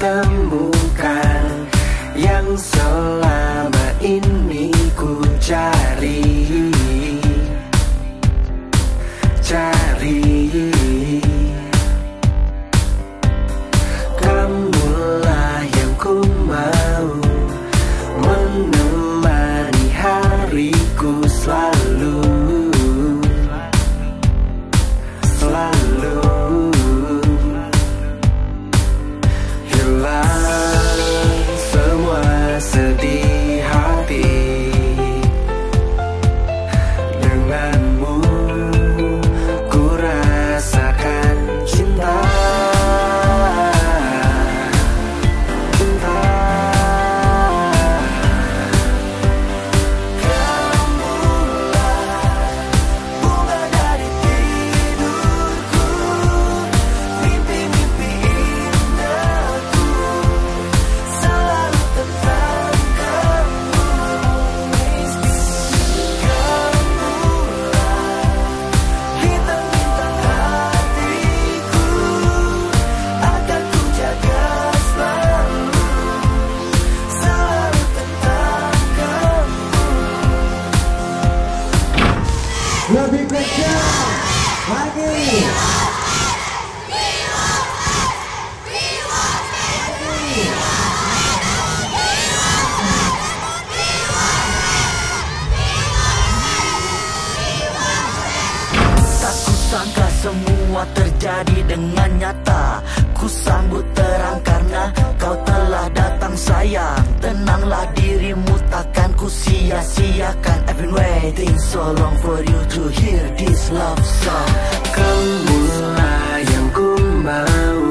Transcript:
them. sangka semua terjadi dengan nyata. Ku sambut terang karena kau telah datang sayang. Tenanglah dirimu takkan see, I see, I can't I've been waiting so long for you to hear this love song. Kamu sayangku mau